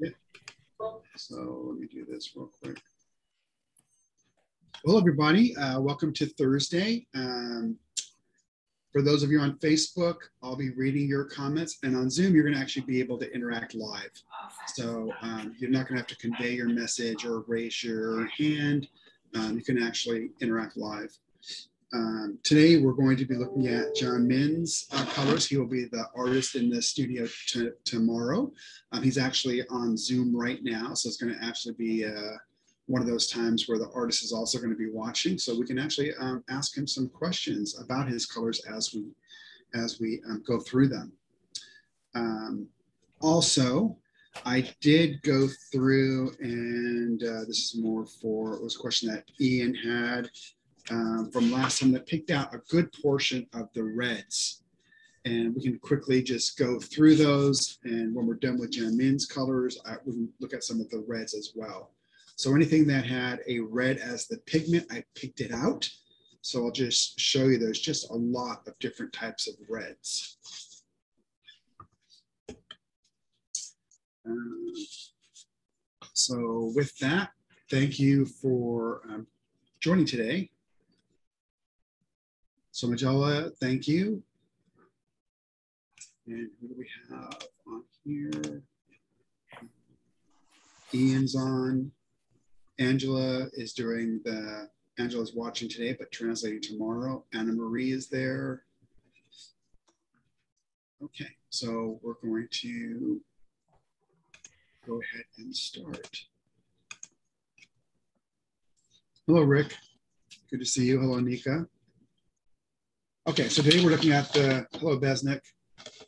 Yeah. So let me do this real quick. Well, everybody, uh, welcome to Thursday. Um, for those of you on Facebook, I'll be reading your comments, and on Zoom, you're going to actually be able to interact live. So um, you're not going to have to convey your message or raise your hand. Um, you can actually interact live. Um, today, we're going to be looking at Jan Min's uh, colors. He will be the artist in the studio tomorrow. Um, he's actually on Zoom right now, so it's going to actually be uh, one of those times where the artist is also going to be watching, so we can actually um, ask him some questions about his colors as we as we um, go through them. Um, also, I did go through, and uh, this is more for it was a question that Ian had um, from last time that picked out a good portion of the reds. And we can quickly just go through those. And when we're done with Jan Min's colors, I, we can look at some of the reds as well. So anything that had a red as the pigment, I picked it out. So I'll just show you there's just a lot of different types of reds. Um, so with that, thank you for um, joining today. So Majella, thank you. And who do we have on here? Ian's on. Angela is doing the, Angela's watching today, but translating tomorrow. Anna Marie is there. Okay, so we're going to go ahead and start. Hello, Rick. Good to see you. Hello, Nika. Okay, so today we're looking at the, hello Besnick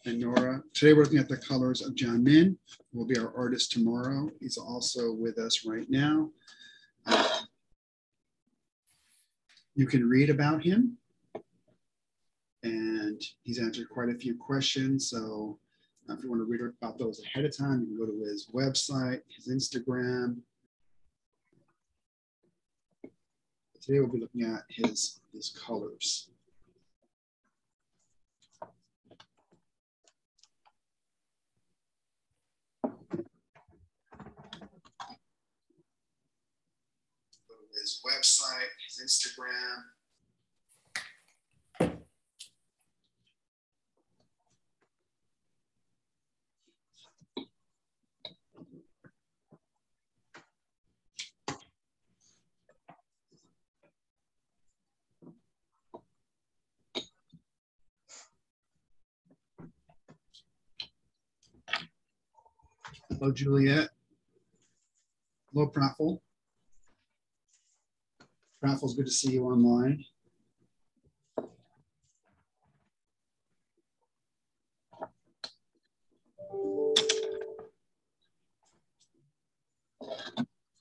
and Nora. Today we're looking at the colors of Jan Min, who will be our artist tomorrow. He's also with us right now. Uh, you can read about him and he's answered quite a few questions. So uh, if you want to read about those ahead of time, you can go to his website, his Instagram. Today we'll be looking at his, his colors. His website, his Instagram. Hello, Juliet. Hello, Praffle. Raffles, good to see you online.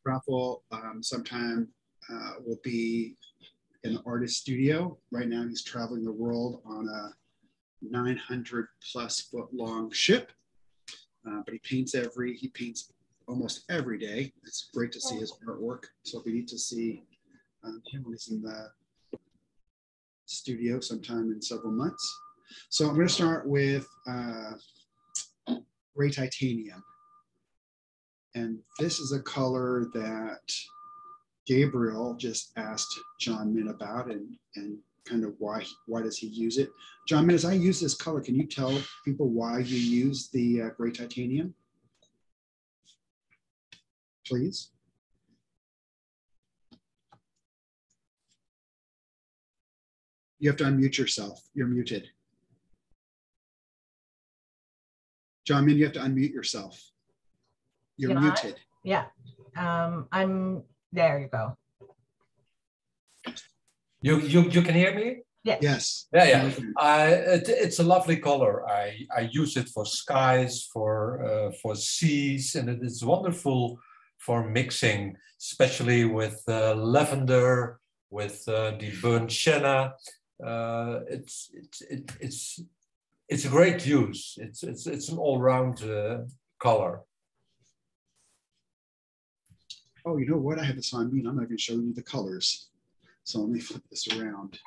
Raffle um, sometime uh, will be in the artist studio. Right now he's traveling the world on a 900 plus foot long ship. Uh, but he paints every, he paints almost every day. It's great to see his artwork. So if you need to see him when he's in the studio sometime in several months. So I'm going to start with uh, gray titanium. And this is a color that Gabriel just asked Jan Min about and, and kind of why why does he use it. Jan Min, as I use this color, can you tell people why you use the uh, gray titanium? Please. You have to unmute yourself. You're muted. Jan Min, you have to unmute yourself. You're Can muted. I? Yeah. Um, I'm there you go. You you you can hear me? Yes. Yes. Yeah, yeah. Uh, it, it's a lovely color. I, I use it for skies, for uh, for seas, and it is wonderful for mixing, especially with uh, lavender, with uh, the burnt sienna, uh, it's it's it, it's it's a great use. It's it's it's an all-round uh, color. Oh, you know what? I have this on me, I'm not going to show you the colors. So let me flip this around.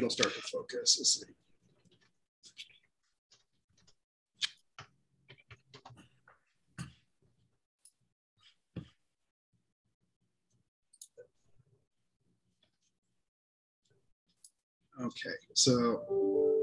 It'll start to focus. Let's see. Okay, so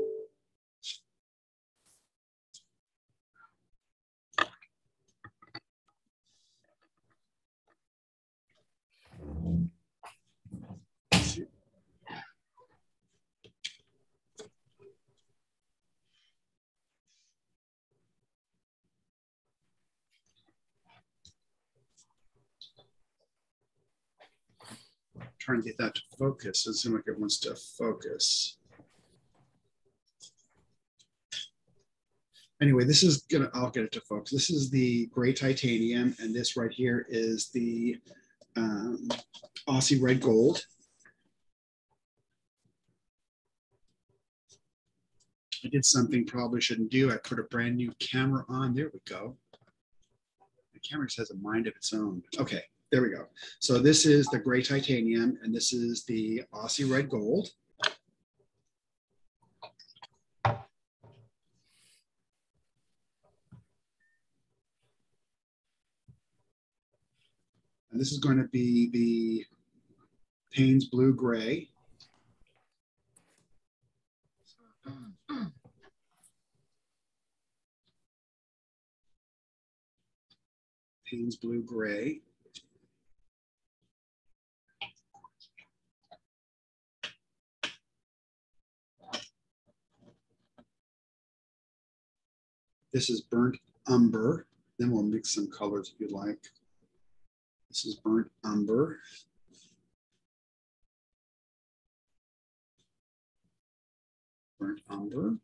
trying to get that to focus. Doesn't seem like it wants to focus. Anyway, this is gonna, I'll get it to focus. This is the gray titanium, and this right here is the um, Aussie red gold. I did something probably shouldn't do. I put a brand new camera on. There we go. The camera has a mind of its own. Okay, there we go. So this is the gray titanium, and this is the Aussie red gold. And this is going to be the Payne's blue gray. Payne's blue gray. This is burnt umber. Then we'll mix some colors if you like. This is burnt umber. Burnt umber.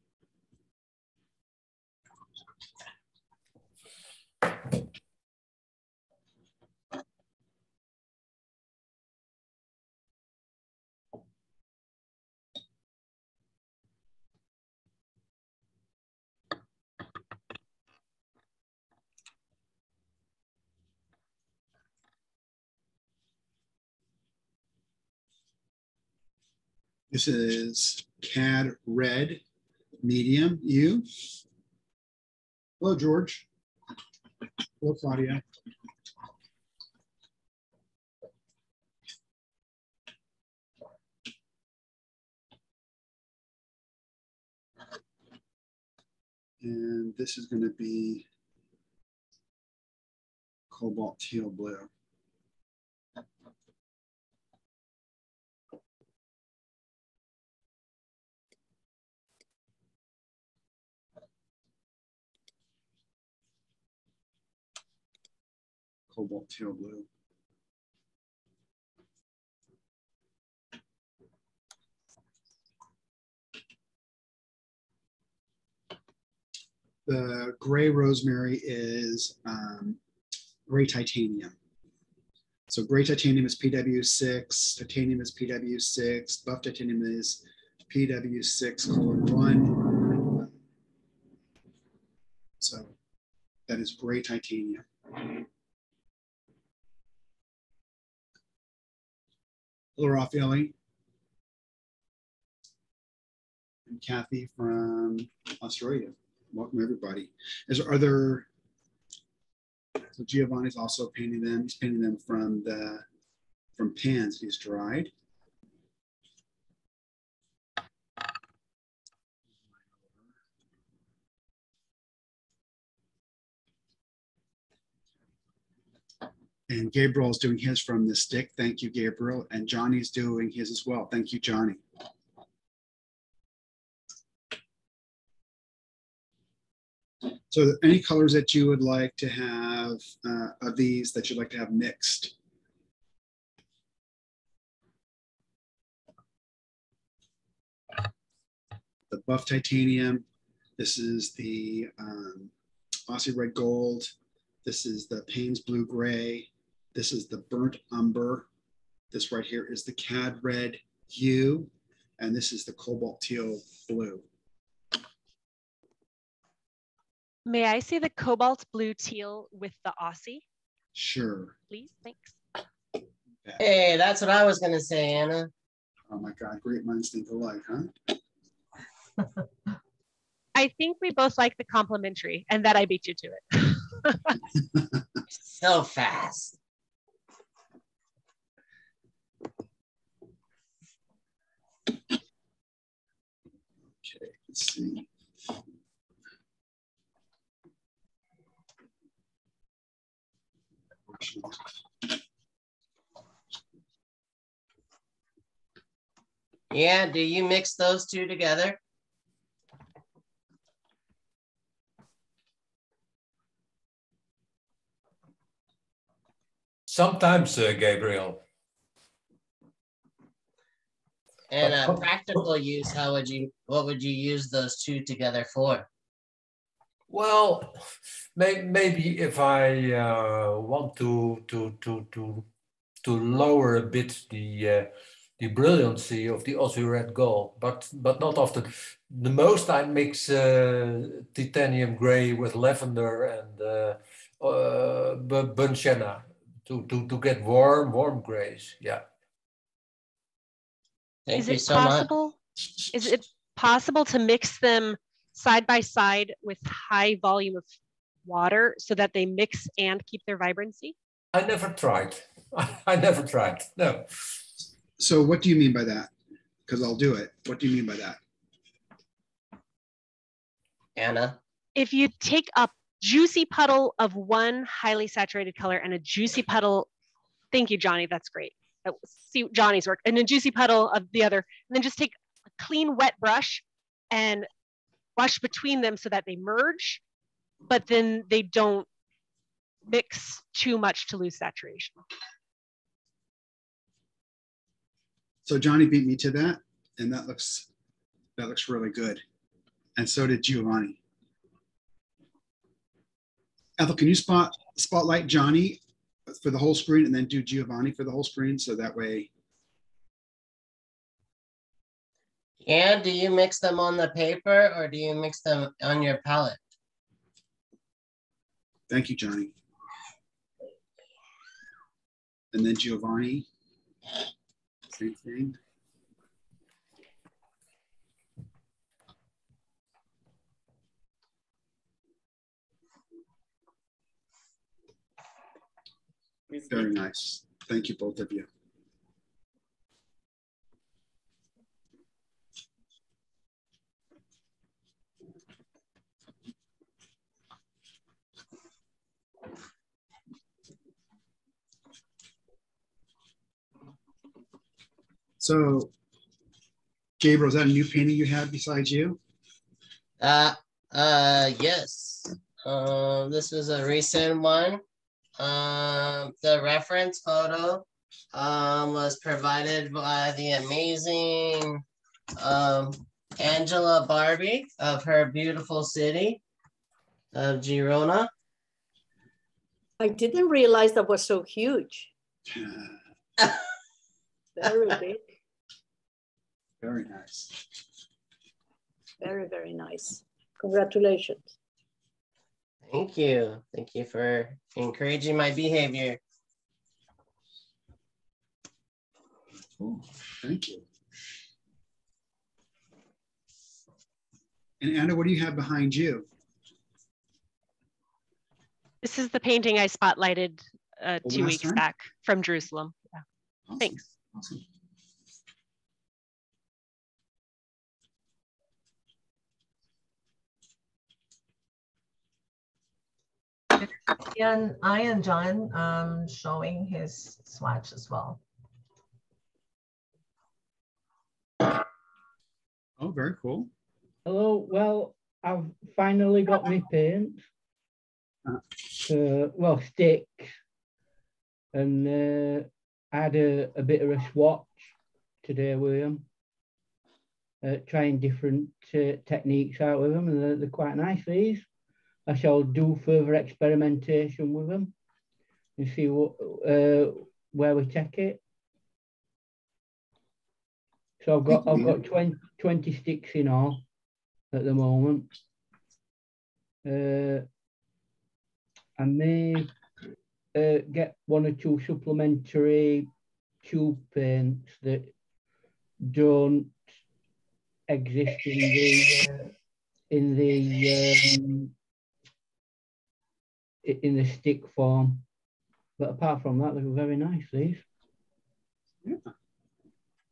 This is CAD red medium Hue. Hello, George. Hello, Claudia. And this is going to be cobalt teal blue. Cobalt teal blue. The gray rosemary is um, gray titanium. So gray titanium is PW6, titanium is PW6, buff titanium is PW6 colon one. So that is gray titanium. Hello, Raffaele. And Kathy from Australia. Welcome, everybody. Is there? So Giovanni's also painting them. He's painting them from the from pans he's dried. And Gabriel is doing his from the stick. Thank you, Gabriel. And Johnny's doing his as well. Thank you, Johnny. So any colors that you would like to have uh, of these that you'd like to have mixed? The buff titanium. This is the um, Aussie red gold. This is the Payne's blue gray. This is the burnt umber. This right here is the cad red hue. and this is the cobalt teal blue. May I see the cobalt blue teal with the Aussie, Sure. please? Thanks. Hey, that's what I was gonna say, Anna. Oh my God, great minds think alike, huh? I think we both like the complimentary and that I beat you to it. So fast. Okay, let's see. Yeah, do you mix those two together? Sometimes, uh, Gabriel. And a Oh. practical use, how would you what would you use those two together for? Well, may, maybe if I uh, want to to to to to lower a bit the uh, the brilliancy of the Aussie Red Gold, but but not often. The most I mix uh, titanium gray with lavender and uh, uh, bu- burnt sienna to, to to get warm warm grays. Yeah. Thank Is you it so much. possible? Is it possible to mix them side by side with high volume of water so that they mix and keep their vibrancy? I never tried. I never tried. No. So what do you mean by that? Because I'll do it. What do you mean by that? Anna. If you take a juicy puddle of one highly saturated color and a juicy puddle, thank you, Johnny, that's great. See Johnny's work, and a juicy puddle of the other, and then just take a clean wet brush and brush between them so that they merge, but then they don't mix too much to lose saturation. So Johnny beat me to that, and that looks that looks really good. And so did Giovanni. Ethel, can you spot spotlight Johnny for the whole screen and then do Giovanni for the whole screen so that way And do you mix them on the paper or do you mix them on your palette? thank you, Johnny. And then Giovanni. Same thing. Very nice. Thank you, both of you. So, Gabriel, is that a new painting you had besides you? Uh, uh, yes. Um, this is a recent one. Um, the reference photo um, was provided by the amazing um, Angela Barbie of her beautiful city of Girona. I didn't realize that was so huge. Very big, Very nice. very, very nice. Congratulations. Thank you. Thank you for encouraging my behavior. Thank you. And Anna, what do you have behind you? This is the painting I spotlighted uh, two last weeks time? back from Jerusalem. Yeah, Awesome, thanks. Awesome. And I and John um, showing his swatch as well. Oh, very cool. Hello. Well, I've finally got my paint. Uh. Well, stick. And uh, I had a, a bit of a swatch today William. Uh, trying different uh, techniques out with them, and they're, they're quite nice. These. I shall do further experimentation with them and see what uh, where we take it. So I've got I've got 20, 20 sticks in all at the moment. Uh, I may uh, get one or two supplementary tube paints that don't exist in the uh, in the um, in the stick form. But apart from that, they were very nice. These.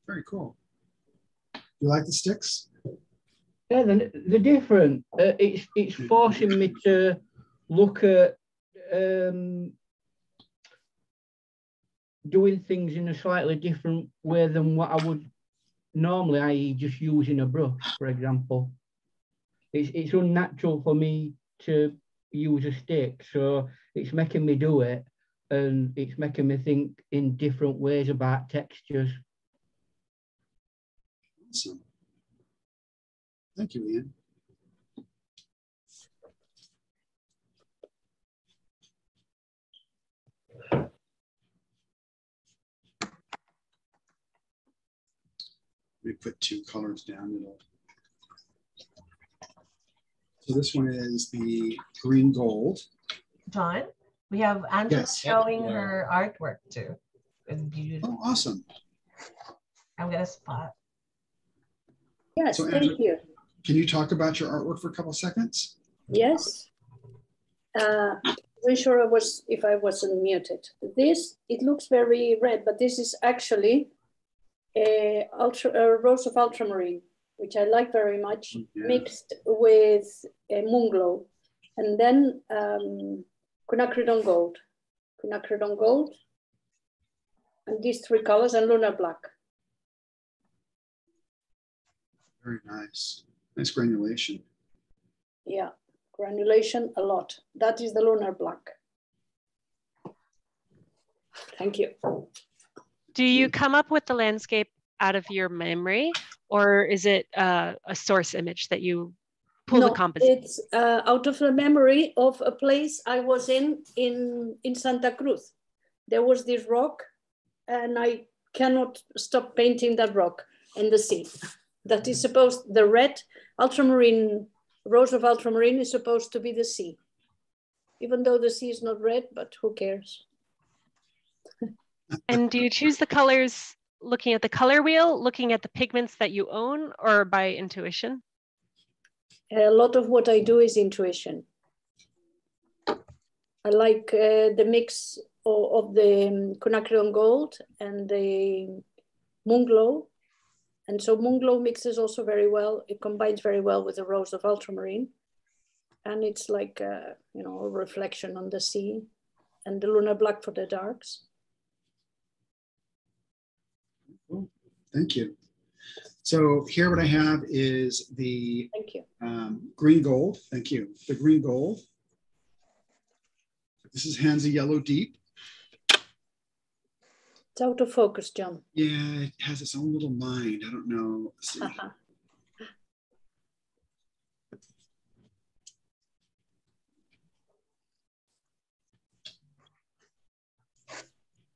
Very cool. You like the sticks? Yeah, they're, they're different. Uh, it's it's forcing me to look at um, doing things in a slightly different way than what I would normally, i.e., just using a brush, for example. It's it's unnatural for me to use a stick, so it's making me do it, and it's making me think in different ways about textures. Awesome. Thank you, Ian. Me put two colors down. It'll... So this one is the green gold. John, we have Angela Yes. showing Yeah. her artwork too. It's beautiful. Oh, awesome. I'm gonna spot. Yes, So, thank Angela- you. Can you talk about your artwork for a couple seconds? Yes. Uh, I'm sure I was, if I wasn't muted. This, it looks very red, but this is actually a, ultra, a rose of ultramarine, which I like very much, Yeah. mixed with a Moonglow. And then um, quinacridone gold, quinacridone gold, and these three colors and lunar black. Very nice. Nice granulation. Yeah, granulation a lot. That is the lunar black. Thank you. Do you come up with the landscape out of your memory or is it uh, a source image that you pull the No, composition? It's uh, out of the memory of a place I was in in in Santa Cruz. There was this rock, and I cannot stop painting that rock and the sea. That is supposed the red ultramarine rose of ultramarine is supposed to be the sea, even though the sea is not red. But who cares? And do you choose the colors looking at the color wheel, looking at the pigments that you own, or by intuition? A lot of what I do is intuition. I like uh, the mix of, of the um, gold and the moon glow. And so moon glow mixes also very well. It combines very well with the rose of ultramarine. And it's like, uh, you know, a reflection on the sea and the lunar black for the darks. Thank you. So here what I have is the Thank you. um, green gold. Thank you. The green gold. This is Hansa Yellow Deep. It's out of focus, John. Yeah, it has its own little mind. I don't know. Let's see.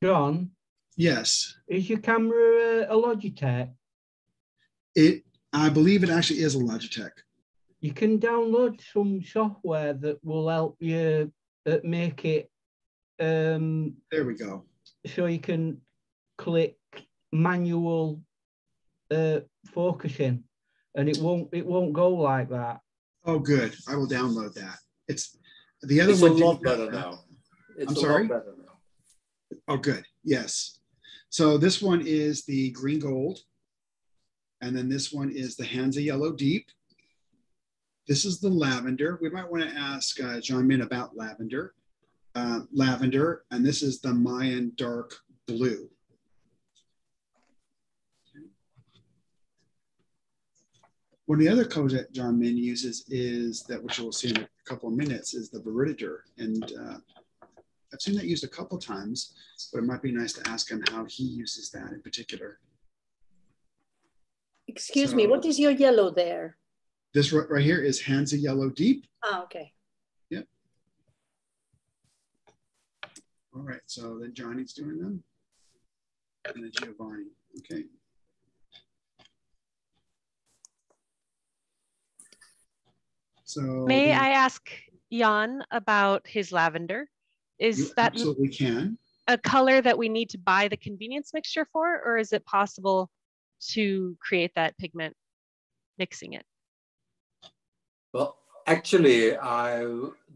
John, Yes, is your camera uh, a Logitech? it. I believe it actually is a Logitech. You can download some software that will help you uh, make it um, There we go. so you can click manual uh, focusing, and it won't it won't go like that. Oh, good. I will download that. It's the other It's a one. lot didn't better now. It's I'm a sorry? lot better now. Oh, good. Yes. So this one is the green gold. And then this one is the Hansa Yellow Deep. This is the lavender. We might want to ask uh, Jan Min about lavender. Uh, lavender. And this is the Mayan Dark Blue. One of the other colors that Jan Min uses is that, which we'll see in a couple of minutes, is the Viriditor. And uh, I've seen that used a couple times, but it might be nice to ask him how he uses that in particular. Excuse me, what is your yellow there? This right, right here is Hansa Yellow Deep. Ah, okay. Yep. All right, so then Johnny's doing them. And then Giovanni, okay. So. May the- I ask Jan about his lavender? You Is that absolutely can. a color that we need to buy the convenience mixture for, or is it possible to create that pigment mixing it? Well, actually, I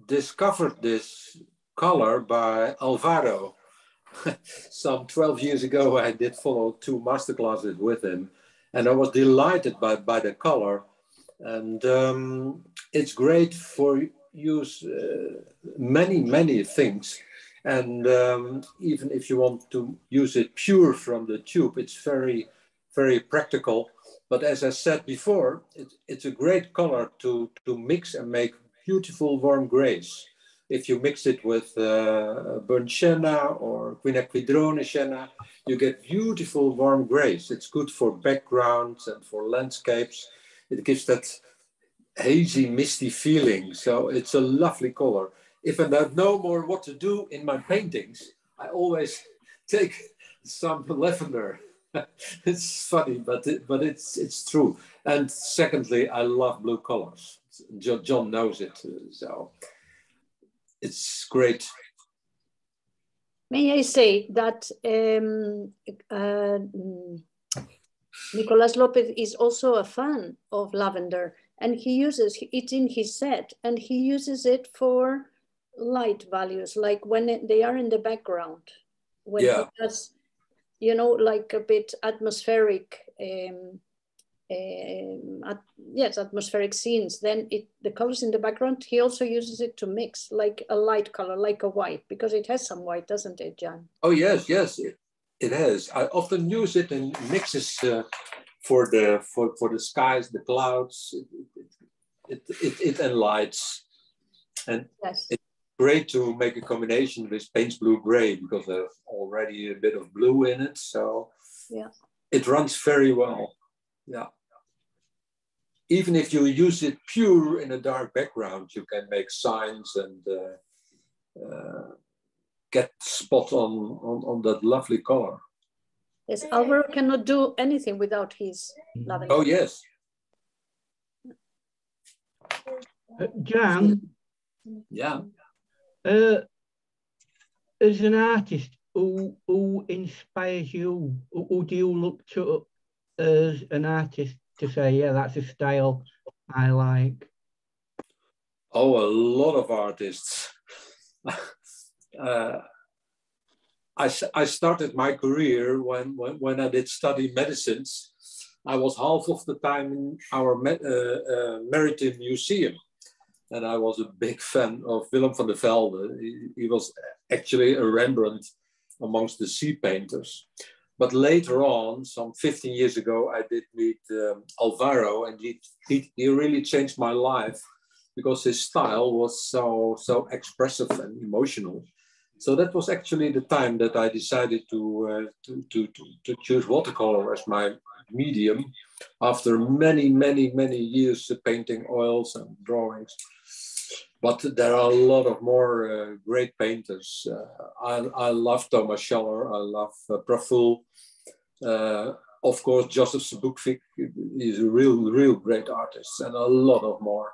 discovered this color by Alvaro. Some 12 years ago, I did follow two masterclasses with him, and I was delighted by, by the color. And um, it's great for use uh, many, many things. And um, even if you want to use it pure from the tube, it's very, very practical. But as I said before, it, it's a great color to, to mix and make beautiful warm grays. If you mix it with uh, burnt sienna or quinacridone sienna, you get beautiful warm grays. It's good for backgrounds and for landscapes. It gives that hazy, misty feeling. So it's a lovely color. If I don't know more what to do in my paintings, I always take some lavender. it's funny, but it, but it's it's true. And secondly, I love blue colors. John knows it, so it's great. May I say that um, uh, Nicolas Lopez is also a fan of lavender and he uses it's in his set and he uses it for light values like when it, they are in the background when yeah. he does you know like a bit atmospheric um, um, at, yes atmospheric scenes then it the colors in the background he also uses it to mix like a light color like a white because it has some white doesn't it Jan oh yes yes it, it has i often use it in mixes uh, for the for, for the skies, the clouds. It it, it, it enlightens, and yes. it's great to make a combination with Payne's blue gray because there's already a bit of blue in it, so yeah, it runs very well. Yeah. Even if you use it pure in a dark background, you can make signs and uh, uh, get spot on, on on that lovely color. Yes, Alvaro cannot do anything without his lavender. Oh, yes. Uh, Jan? Yeah. Uh, as an artist, who, who inspires you? Who, who do you look to as an artist to say, yeah, that's a style I like? Oh, a lot of artists. uh, I, I started my career when, when, when I did study medicines. I was half of the time in our uh, uh, Maritime Museum. And I was a big fan of Willem van de Velde. He, he was actually a Rembrandt amongst the sea painters. But later on, some 15 years ago, I did meet um, Alvaro, and he, he, he really changed my life because his style was so so expressive and emotional. So that was actually the time that I decided to, uh, to, to, to, to, choose watercolor as my medium after many, many, many years of painting oils and drawings. But there are a lot of more uh, great painters. Uh, I, I love Thomas Schaller, I love uh, Praful. Uh, of course, Joseph Zbukvic is a real, real great artist and a lot of more.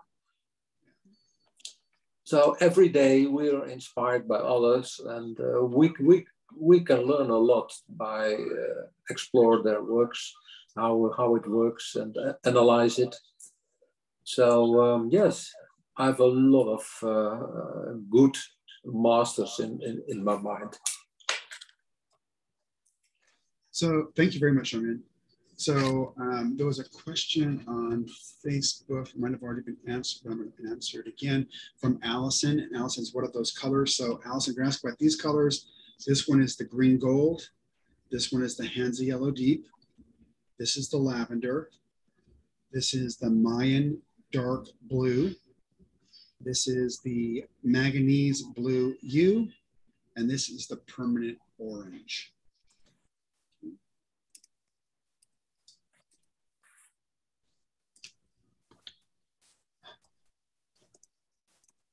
So every day we are inspired by others, and uh, we, we, we can learn a lot by uh, explore their works, how, how it works, and uh, analyze it. So um, yes, I have a lot of uh, good masters in, in, in my mind. So thank you very much, Armin. So um, there was a question on Facebook, it might have already been answered, but I'm going to answer it again from Allison. And Allison's, what are those colors? So Allison, asking about these colors. This one is the green gold. This one is the Hansa yellow deep. This is the lavender. This is the Mayan dark blue. This is the manganese blue Hue. And this is the permanent orange.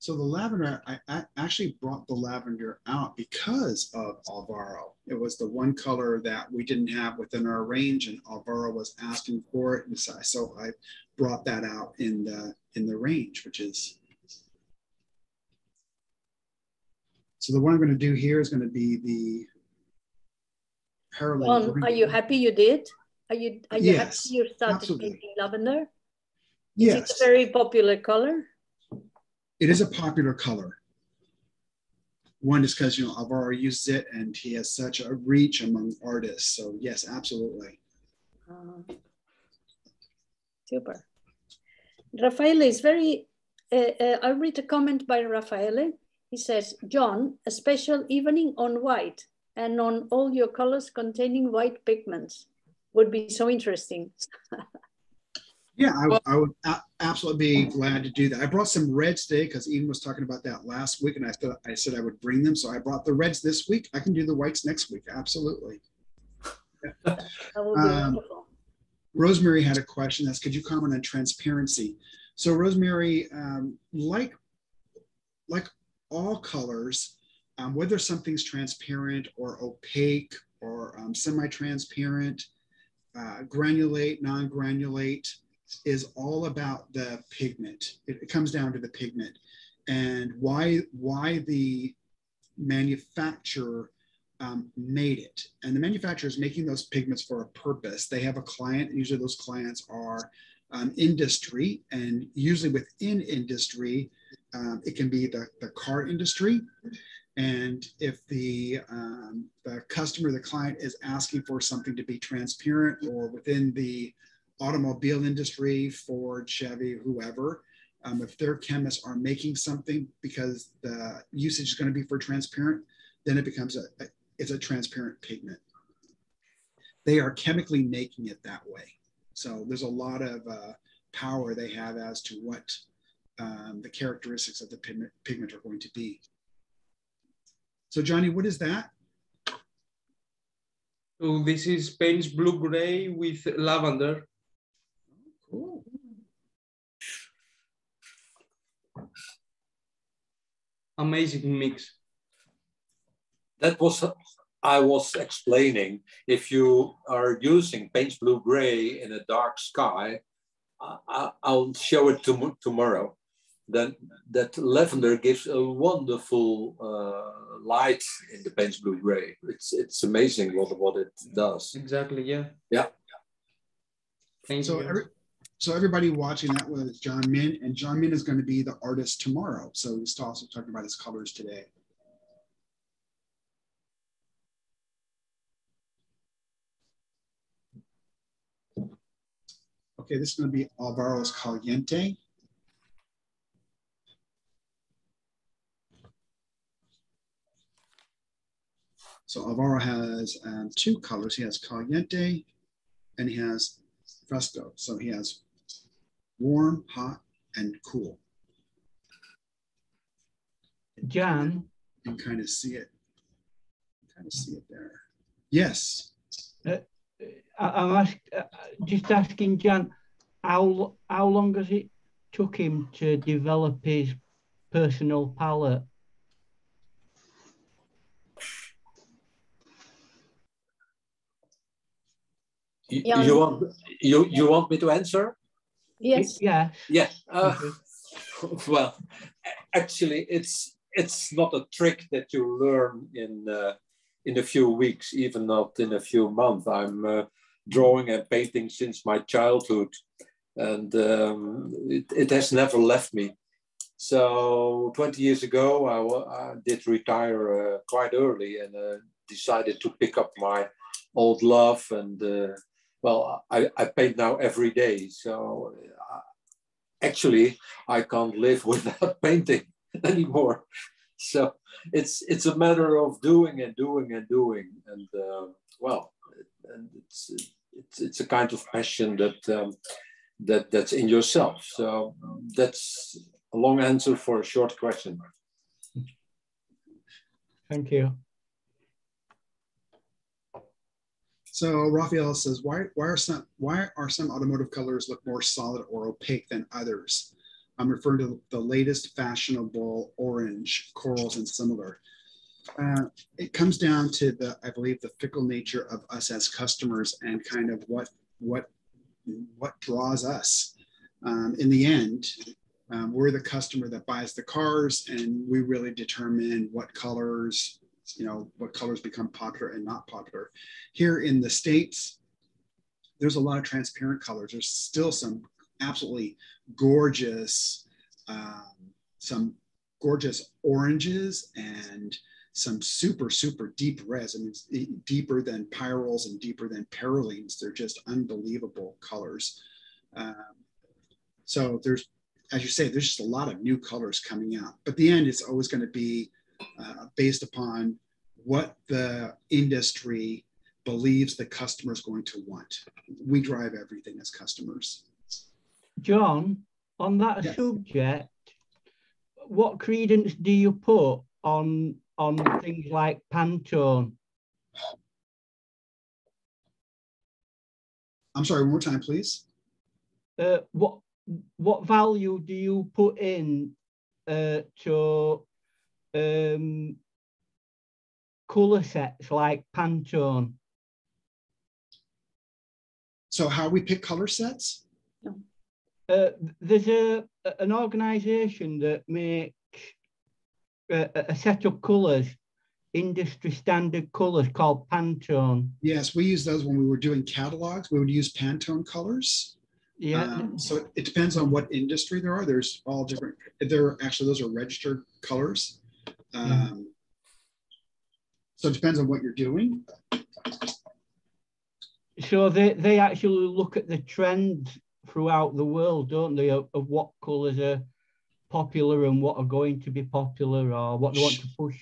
So the lavender, I, I, actually brought the lavender out because of Alvaro. It was the one color that we didn't have within our range, and Alvaro was asking for it, and so, I brought that out in the in the range, which is. So the one I'm going to do here is going to be the parallel. Um, are you happy you did? Are you are you Yes, happy you started absolutely. painting lavender? Is Yes, it a very popular color? It is a popular color. One is because you know Alvaro uses it and he has such a reach among artists. So yes, absolutely. Uh, super. Raffaele is very, uh, uh, I read a comment by Raffaele. He says, John, a special evening on white and on all your colors containing white pigments would be so interesting. Yeah, I, I would a- absolutely be glad to do that. I brought some reds today because Ian was talking about that last week, and I thought I said I would bring them. So I brought the reds this week. I can do the whites next week. Absolutely. That would be Um. Rosemary had a question. That's could you comment on transparency? So Rosemary, um, like like all colors, um, whether something's transparent or opaque or um, semi-transparent, uh, granulate, non-granulate, is all about the pigment. It, it comes down to the pigment and why why the manufacturer um, made it. And the manufacturer is making those pigments for a purpose. They have a client, and usually those clients are um, industry, and usually within industry, um, it can be the, the car industry. And if the, um, the customer, the client is asking for something to be transparent or within the automobile industry, Ford, Chevy, whoever, um, if their chemists are making something because the usage is going to be for transparent, then it becomes a, a it's a transparent pigment. They are chemically making it that way. So there's a lot of uh, power they have as to what um, the characteristics of the pigment, pigment are going to be. So Johnny, what is that? So this is Payne's blue gray with lavender. Cool. Amazing mix. That was I was explaining. If you are using Payne's blue gray in a dark sky, I- I, I'll show it to, tomorrow. Then that lavender gives a wonderful uh, light in the Payne's blue gray. It's it's amazing what what it does. Exactly, yeah. Yeah. Thank So you. So everybody watching that was Jan Min, and Jan Min is going to be the artist tomorrow. So he's also talking about his colors today. Okay, this is going to be Alvaro's Caliente. So Alvaro has um, two colors. He has Caliente and he has Fresco. So he has warm, hot, and cool. Jan, You can kind of see it. Kind of see it there. Yes. I, I'm ask, uh, uh, just asking Jan, how how long has it took him to develop his personal palette? You, you want you you want me to answer? Yes. Yeah. Yeah. Uh, well, actually, it's it's not a trick that you learn in uh, in a few weeks, even not in a few months. I'm uh, drawing and painting since my childhood, and um, it, it has never left me. So 20 years ago, I, I did retire uh, quite early and uh, decided to pick up my old love and. Uh, well, I, I paint now every day. So actually, I can't live without painting anymore. So it's it's a matter of doing and doing and doing, and uh, well, and it's it's it's a kind of passion that um, that that's in yourself. So that's a long answer for a short question. Thank you. So Raphael says, why, why are some why are some automotive colors look more solid or opaque than others? I'm referring to the latest fashionable orange, corals, and similar. Uh, it comes down to the, I believe, the fickle nature of us as customers and kind of what what what draws us. Um, in the end, um, we're the customer that buys the cars, and we really determine what colors, you know, what colors become popular and not popular. Here in the States, there's a lot of transparent colors. There's still some absolutely gorgeous, um, some gorgeous oranges and some super, super deep reds. I mean, deeper than pyrroles and deeper than perylenes. They're just unbelievable colors. Um, so there's, as you say, there's just a lot of new colors coming out. But the end is always going to be uh, based upon what the industry believes the customer is going to want. We drive everything as customers. John, on that Yeah. subject, what credence do you put on on things like Pantone? I'm sorry, one more time, please. Uh, what what value do you put in uh, to um, color sets like Pantone? So, how we pick color sets? Uh, there's a an organisation that make a, a set of colours, industry standard colours called Pantone. Yes, we use those when we were doing catalogs. We would use Pantone colors. Yeah, Um, so it depends on what industry there are. There's all different. There actually those are registered colors. Um, so it depends on what you're doing. so they they actually look at the trends throughout the world, don't they, of, of what colours are popular and what are going to be popular or what they want to push.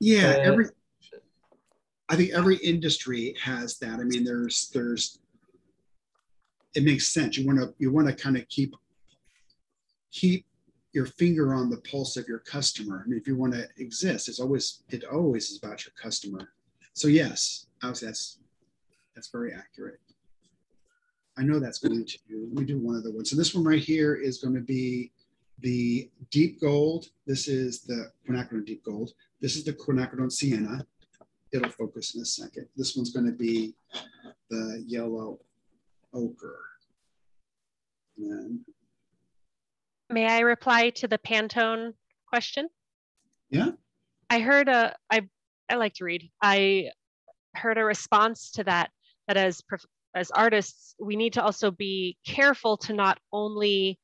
Yeah, Uh, every. I think every industry has that. I mean, there's there's. It makes sense. You want to you want to kind of keep. Keep your finger on the pulse of your customer. I mean, if you want to exist, it's always it always is about your customer. So yes, that's that's very accurate. I know that's going to. Let me do one other one. So this one right here is going to be the deep gold. This is the quinacridone deep gold. This is the quinacridone sienna. It'll focus in a second. This one's going to be the yellow ochre. And May I reply to the Pantone question? Yeah. I heard a, I, I like to read. I heard a response to that, that as, as artists, we need to also be careful to not only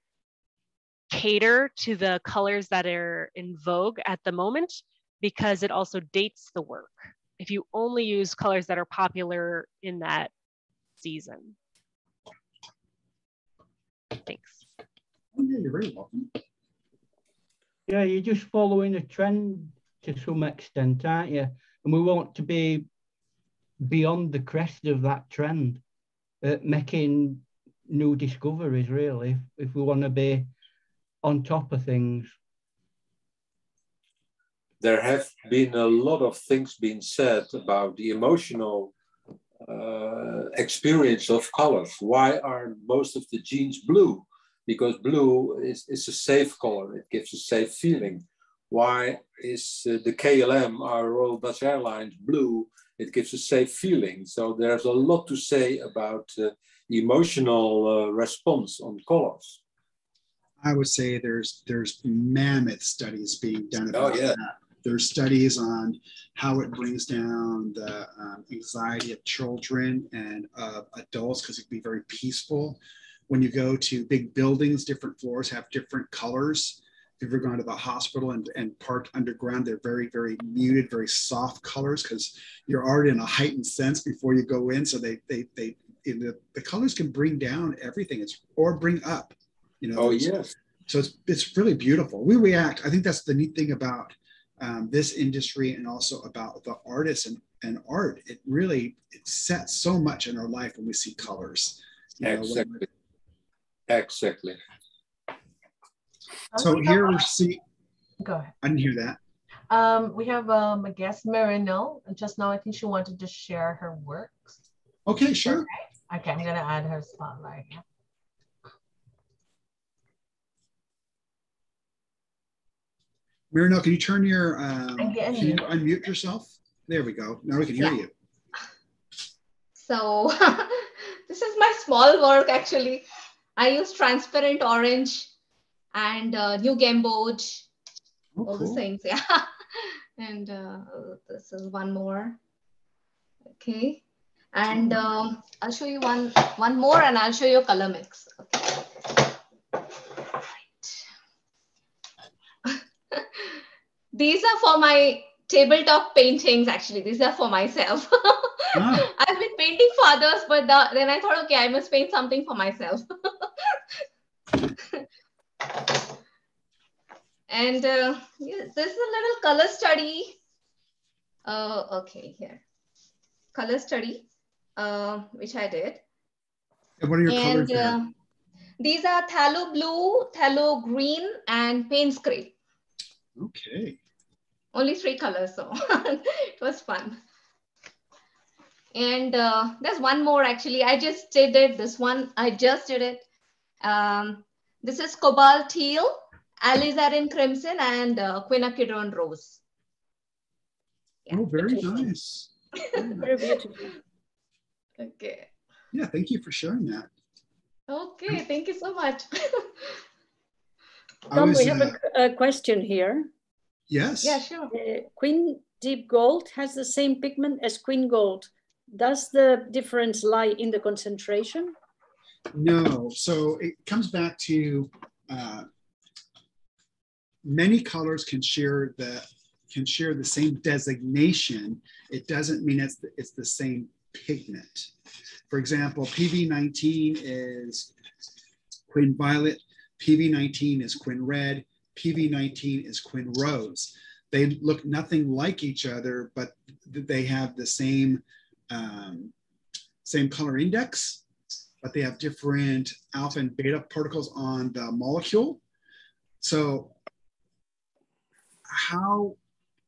cater to the colors that are in vogue at the moment, because it also dates the work. If you only use colors that are popular in that season. Thanks. Oh yeah, you're very welcome. Yeah, you're just following a trend to some extent, aren't you? And we want to be beyond the crest of that trend, uh, making new discoveries, really, if, if we want to be on top of things. there have been a lot of things being said about the emotional uh, experience of colors. Why are most of the jeans blue? Because blue is, is a safe color, it gives a safe feeling. Why is uh, the KLM, our Royal Dutch Airlines, blue? It gives a safe feeling. So there's a lot to say about uh, emotional uh, response on colors. I would say there's there's mammoth studies being done Oh, about yeah. that. There's studies on how it brings down the um, anxiety of children and of adults because it can be very peaceful. When you go to big buildings, different floors have different colors. If you've ever gone to the hospital and, and parked underground, they're very, very muted, very soft colors because you're already in a heightened sense before you go in. So they, they, they, the, the colors can bring down everything. It's or bring up. You know. Oh, yes. so it's it's really beautiful. We react. I think that's the neat thing about um, this industry and also about the artists and, and art. It really it sets so much in our life when we see colors. You know, Exactly. Exactly. So we here have- we see. Go ahead. I didn't hear that. Um, we have um, a guest, Marino. and Just now, I think she wanted to share her works. Okay, sure. Okay, I'm gonna add her spotlight. Yeah. Marino, can you turn your um, can you you. unmute yourself? There we go. Now we can hear Yeah. you. So this is my small work actually. I use transparent orange and uh, new gamboge, Oh, all cool. those things. Yeah. and uh, this is one more. Okay. And um, I'll show you one, one more and I'll show you a color mix. Okay. These are for my tabletop paintings, actually. These are for myself. ah. I've been painting for others, but the, then I thought, okay, I must paint something for myself. And uh, this is a little color study. Uh, okay, here. Color study, uh, which I did. And what are your and, colors uh, These are phthalo blue, phthalo green, and Payne's gray. Okay. Only three colors, so it was fun. And uh, there's one more actually. I just did it. This one, I just did it. Um, this is cobalt teal, alizarin crimson, and uh, quinacridone rose. Yeah, oh, very nice. very beautiful. Okay. Yeah, thank you for sharing that. Okay, thank you so much. Tom, was, we have uh, a, a, question here. Yes. Yeah, sure. Uh, Quin Deep Gold has the same pigment as Quin Gold. Does the difference lie in the concentration? No. So it comes back to uh, many colors can share the can share the same designation. It doesn't mean it's the, it's the same pigment. For example, PV19 is Quin Violet, PV19 is Quin Red, PV19 is Quin Rose. They look nothing like each other, but they have the same, um, same color index, but they have different alpha and beta particles on the molecule. So how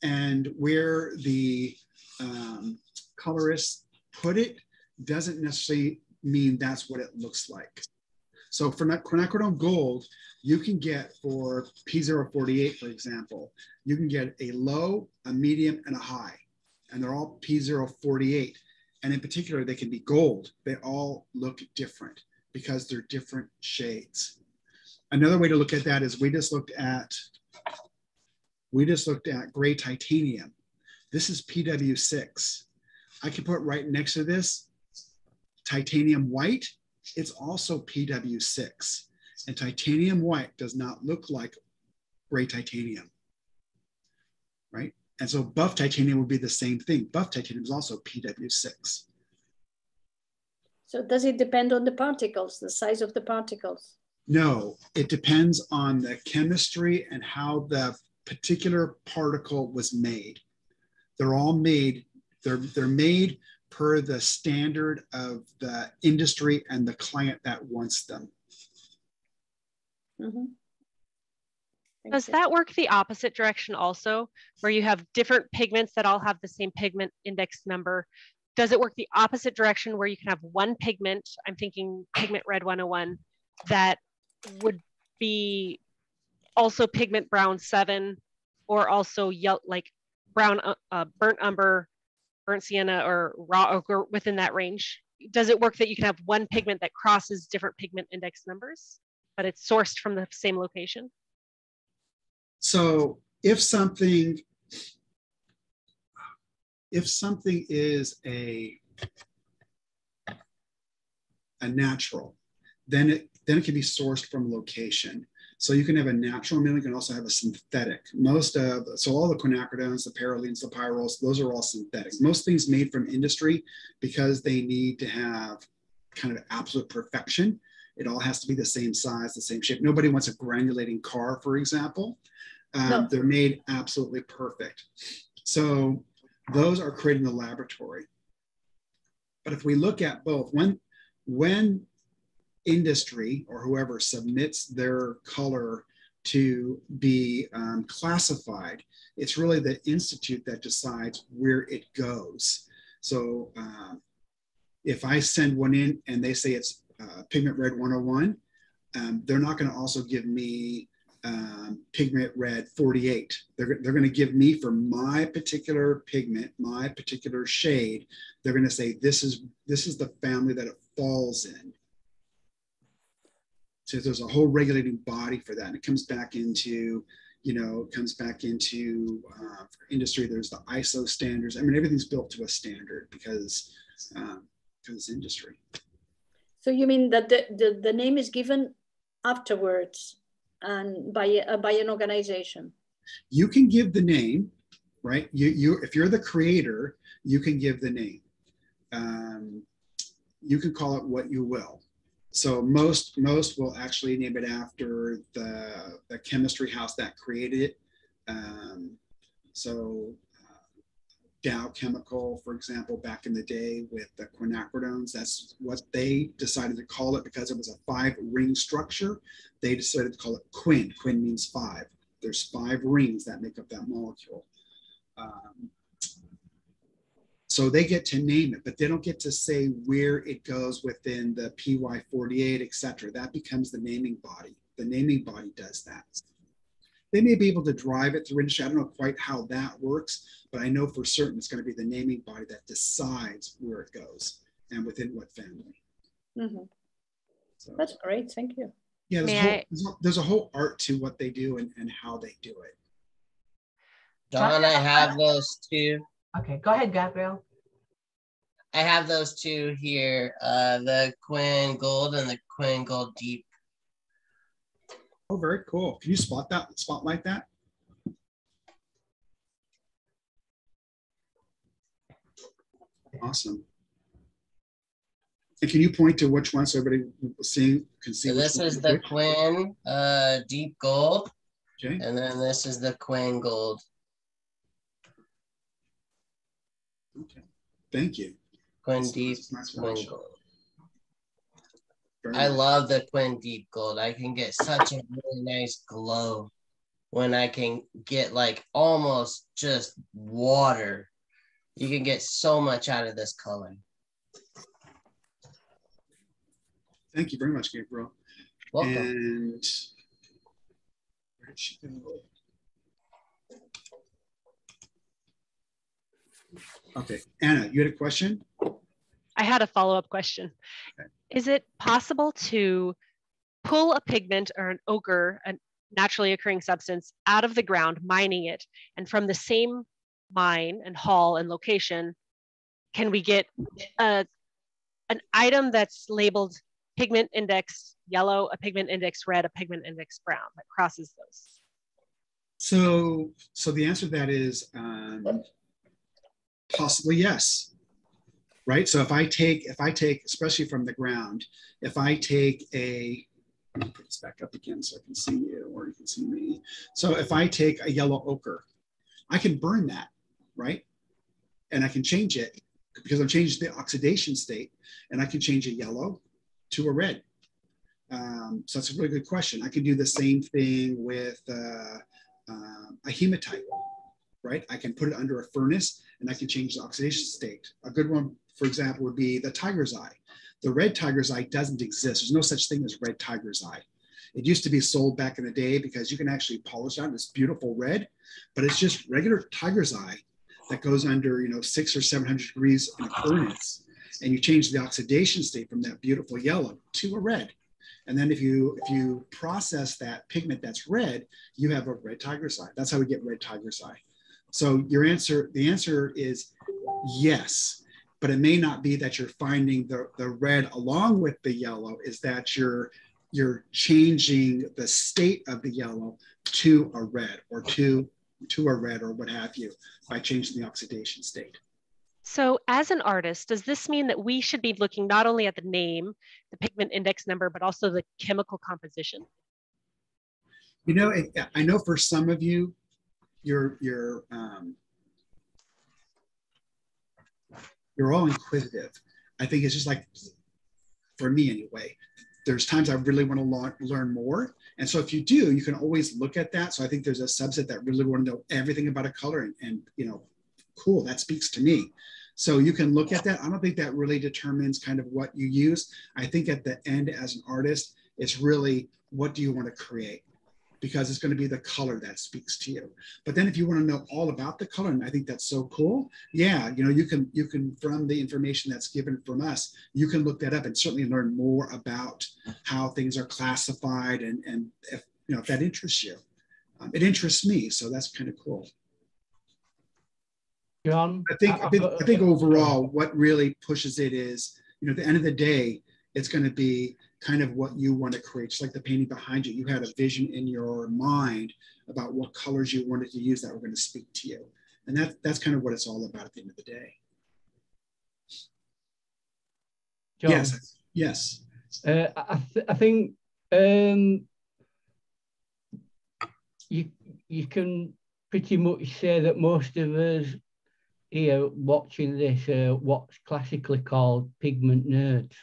and where the um, colorists put it doesn't necessarily mean that's what it looks like. So for quinacridone gold, you can get for PO48, for example, you can get a low, a medium, and a high. And they're all PO48. And in particular, they can be gold. They all look different because they're different shades. Another way to look at that is we just looked at we just looked at gray titanium. This is PW6. I can put right next to this titanium white. It's also PW6. And titanium white does not look like gray titanium, right? And so buff titanium would be the same thing. Buff titanium is also PW6. So does it depend on the particles, the size of the particles? No, it depends on the chemistry and how the particular particle was made. They're all made, they're, they're made per the standard of the industry and the client that wants them. Mm-hmm. Does you. that work the opposite direction also, where you have different pigments that all have the same pigment index number? Does it work the opposite direction where you can have one pigment, I'm thinking pigment red 101, that would be also pigment brown 7 or also yellow, like brown, uh, uh, burnt umber, burnt sienna, or raw ochre within that range? Does it work that you can have one pigment that crosses different pigment index numbers? but it's sourced from the same location? So if something if something is a a natural, then it then it can be sourced from location. So you can have a natural mineral, you can also have a synthetic. Most of so all the quinacridones, the perylenes, the pyrroles, those are all synthetic. Most things made from industry because they need to have kind of absolute perfection it all has to be the same size, the same shape. Nobody wants a granulating car, for example. Um, no. They're made absolutely perfect. So those are created in the laboratory. But if we look at both, when, when industry or whoever submits their color to be um, classified, it's really the institute that decides where it goes. So um, if I send one in and they say it's uh, Pigment Red 101, um, they're not going to also give me um, Pigment Red 48. They're, they're going to give me for my particular pigment, my particular shade, they're going to say this is this is the family that it falls in. So there's a whole regulating body for that. And it comes back into, you know, it comes back into uh, industry. There's the ISO standards. I mean, everything's built to a standard because um, because it's industry. So you mean that the, the, the name is given afterwards and by, uh, by an organization? You can give the name, right? You, you, if you're the creator, you can give the name. Um, you can call it what you will. So most most will actually name it after the, the chemistry house that created it. Um, so uh, Dow Chemical, for example, back in the day with the quinacridones, that's what they decided to call it because it was a five ring structure. They decided to call it quin. Quin means five. There's five rings that make up that molecule. Um, so they get to name it, but they don't get to say where it goes within the PY48, et cetera. That becomes the naming body. The naming body does that. They may be able to drive it through industry. I don't know quite how that works, but I know for certain it's going to be the naming body that decides where it goes and within what family. Mm-hmm. So, That's great. Thank you. Yeah, there's, whole, there's, a, there's a whole art to what they do and, and how they do it. Don, I have those too. Okay, go ahead, Gabriel. I have those two here, uh, the Quin Gold and the Quin Gold Deep. Oh, very cool. Can you spot that, spotlight that? Awesome. And can you point to which one so everybody seeing can see? So this is the Quin uh, Deep Gold. Okay. And then this is the Quin Gold. Okay. Thank you. Quin Deep nice Gold. I love the Quin Deep Gold. I can get such a really nice glow when I can get like almost just water. You can get so much out of this color. Thank you very much, Gabriel. Welcome. And where did she go? Okay, Anna, you had a question? I had a follow-up question. Okay. Is it possible to pull a pigment or an ochre, a naturally occurring substance, out of the ground, mining it, and from the same mine and haul and location, can we get a, an item that's labeled pigment index yellow, a pigment index red, a pigment index brown that crosses those? So, so the answer to that is um, Possibly yes. Right. So if I take, if I take, especially from the ground, if I take a, put this back up again so I can see you or you can see me. So if I take a yellow ochre, I can burn that, right? And I can change it because I've changed the oxidation state and I can change a yellow to a red. Um, so that's a really good question. I can do the same thing with uh, uh, a hematite, right? I can put it under a furnace and I can change the oxidation state. A good one, for example, would be the tiger's eye. The red tiger's eye doesn't exist. There's no such thing as red tiger's eye. It used to be sold back in the day because you can actually polish on this beautiful red, but it's just regular tiger's eye that goes under, you know, six or 700 degrees in a furnace. And you change the oxidation state from that beautiful yellow to a red. And then if you if you process that pigment that's red, you have a red tiger's eye. That's how we get red tiger's eye. So your answer, the answer is yes, but it may not be that you're finding the, the red along with the yellow, is that you're you're changing the state of the yellow to a red or to to a red or what have you by changing the oxidation state. So as an artist, does this mean that we should be looking not only at the name, the pigment index number, but also the chemical composition? You know, I know for some of you, you're you're um, you're all inquisitive. I think it's just like for me anyway. There's times I really want to learn, learn more, and so if you do, you can always look at that. So I think there's a subset that really want to know everything about a color, and, and you know, cool, that speaks to me. So you can look at that. I don't think that really determines kind of what you use. I think at the end, as an artist, it's really what do you want to create because it's going to be the color that speaks to you. But then if you want to know all about the color, and I think that's so cool, yeah, you know, you can you can from the information that's given from us, you can look that up and certainly learn more about how things are classified and and if you know if that interests you. Um, it interests me, so that's kind of cool. John, I think I think, I think overall, what really pushes it is you know, at the end of the day, it's going to be kind of what you want to create. Just like the painting behind you, you had a vision in your mind about what colors you wanted to use that were going to speak to you. And that, that's kind of what it's all about at the end of the day. John, Yes. Yes. Uh, I, th- I think um, you you can pretty much say that most of us here watching this are what's classically called pigment nerds.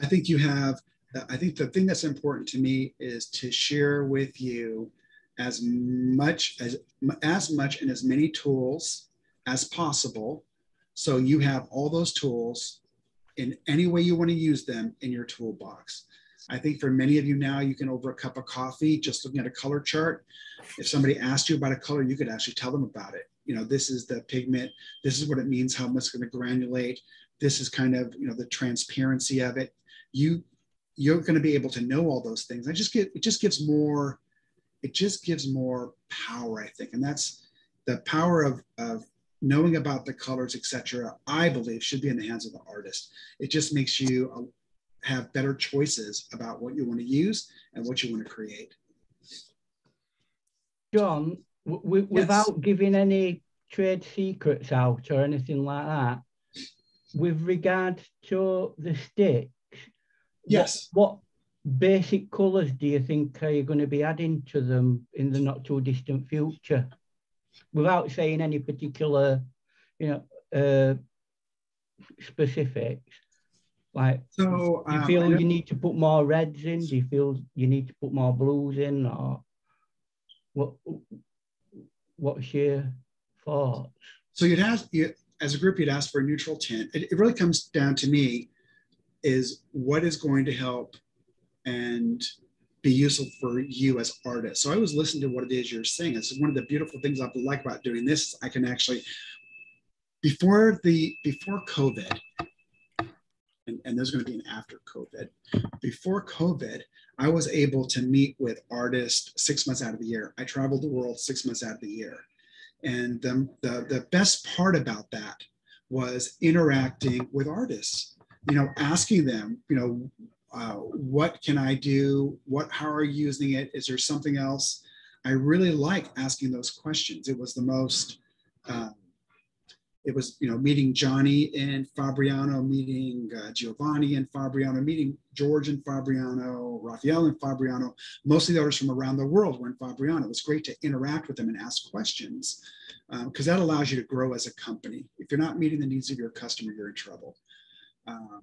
I think you have, I think the thing that's important to me is to share with you as much as as much and as many tools as possible. So you have all those tools in any way you want to use them in your toolbox. I think for many of you now you can over a cup of coffee just looking at a color chart. If somebody asked you about a color you could actually tell them about it. You know this is the pigment. This is what it means how much it's going to granulate. This is kind of you know the transparency of it you you're going to be able to know all those things i just get it just gives more it just gives more power, I think. And that's the power of, of knowing about the colors, etc. I believe should be in the hands of the artist. It just makes you uh, have better choices about what you want to use and what you want to create. John, yes. without giving any trade secrets out or anything like that, with regard to the sticks, yes, what, what basic colours do you think are you going to be adding to them in the not too distant future? Without saying any particular you know uh, specifics. Like so do you feel um, you need to put more reds in? Do you feel you need to put more blues in or what what's your thoughts? So you'd ask you as a group you'd ask for a neutral tint. It, it really comes down to me is what is going to help and be useful for you as artists. So I was listening to what it is you're saying. It's one of the beautiful things I like about doing this. I can actually, before the before COVID, and, and there's going to be an after COVID. Before COVID, I was able to meet with artists six months out of the year. I traveled the world six months out of the year. And the, the, the best part about that was interacting with artists, you know, asking them, you know, uh, what can I do? What, how are you using it? Is there something else? I really like asking those questions. It was the most, uh, it was, you know, meeting Johnny and Fabriano, meeting uh, Giovanni and Fabriano, meeting George and Fabriano, Raphael and Fabriano. Most of the artists from around the world were in Fabriano. It was great to interact with them and ask questions because um, that allows you to grow as a company. If you're not meeting the needs of your customer, you're in trouble. Um,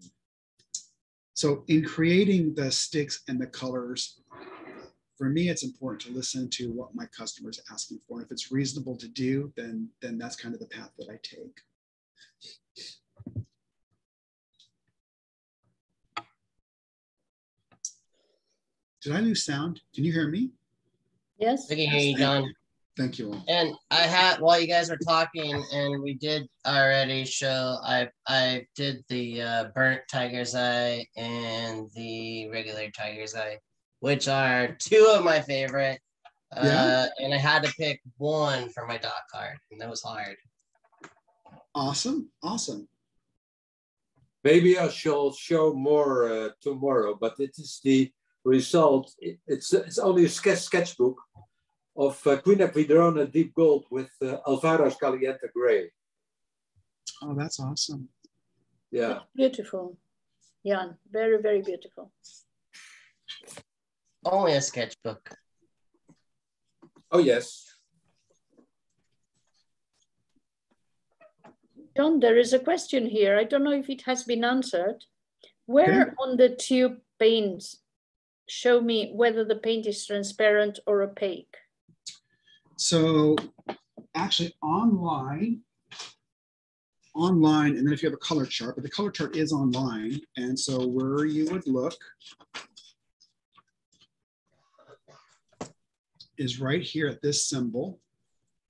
so in creating the sticks and the colors, for me, it's important to listen to what my customer is asking for. And if it's reasonable to do, then, then that's kind of the path that I take. Did I lose sound? Can you hear me? Yes. I can hear you, John. Thank you all. And I had while you guys were talking, and we did already show. I I did the uh, burnt tiger's eye and the regular tiger's eye, which are two of my favorite. Uh, yeah. And I had to pick one for my dot card, and that was hard. Awesome, awesome. Maybe I shall show more uh, tomorrow, but it is the result. It, it's it's only a sketch sketchbook of uh, Quinacridone Deep Gold with uh, Alvaro's Caliente Gray. Oh, that's awesome. Yeah. That's beautiful. Jan, very, very beautiful. Only a sketchbook. Oh, yes. John, there is a question here. I don't know if it has been answered. Where okay. on the tube paints show me whether the paint is transparent or opaque? So actually online, online, and then if you have a color chart, but the color chart is online. And so where you would look is right here at this symbol,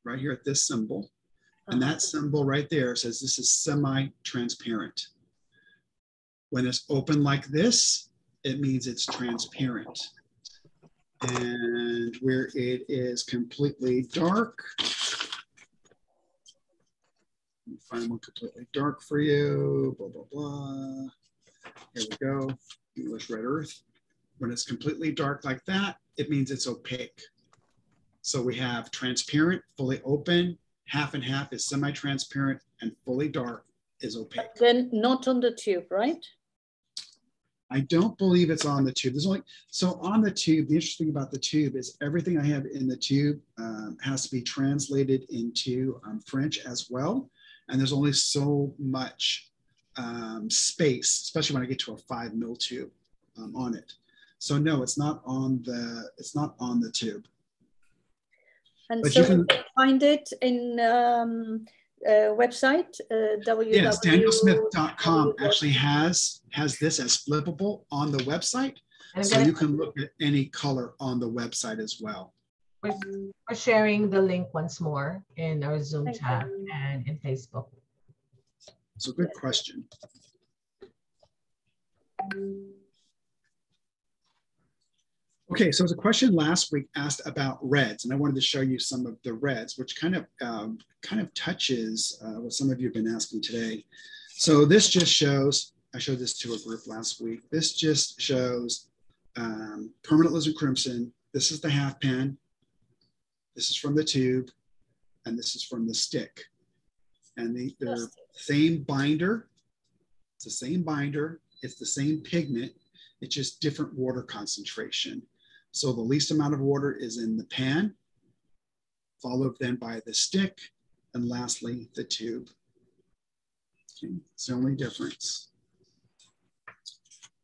right here at this symbol. And that uh-huh. symbol right there says this is semi-transparent. When it's open like this, it means it's transparent and where it is completely dark. find one completely dark for you, blah, blah, blah. Here we go, English Red Earth. When it's completely dark like that, it means it's opaque. So we have transparent, fully open, half and half is semi-transparent, and fully dark is opaque. Then not on the tube, right? I don't believe it's on the tube. There's only so on the tube. The interesting about the tube is everything I have in the tube um, has to be translated into um, French as well, and there's only so much um, space, especially when I get to a five mil tube um, on it. So no, it's not on the it's not on the tube. And But so you can- you can find it in um, uh, website, uh, www. Yes, DanielSmith.com actually has has this as flippable on the website, And so you can look at any color on the website as well. We're we're sharing the link once more in our Zoom Thank chat you. and in Facebook. So good question. Okay, so there's a question last week asked about reds, and I wanted to show you some of the reds, which kind of um, kind of touches uh, what some of you have been asking today. So this just shows. I showed this to a group last week. This just shows um, permanent alizarin crimson. This is the half pan. This is from the tube, and this is from the stick. And the, they're same binder. It's the same binder. It's the same pigment. It's just different water concentration. So the least amount of water is in the pan, followed then by the stick, and lastly, the tube. Okay, it's the only difference.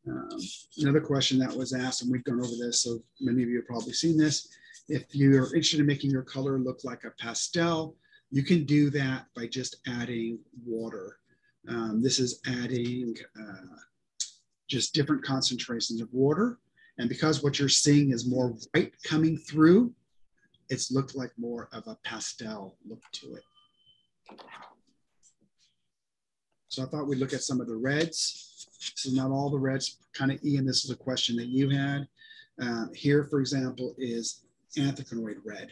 Um, another question that was asked, and we've gone over this, so many of you have probably seen this. If you're interested in making your color look like a pastel, you can do that by just adding water. Um, this is adding uh, just different concentrations of water. And because what you're seeing is more white coming through, it's looked like more of a pastel look to it. So I thought we'd look at some of the reds. This is not all the reds. Kind of, Ian, this is a question that you had. Um, here, for example, is anthraquinoid red.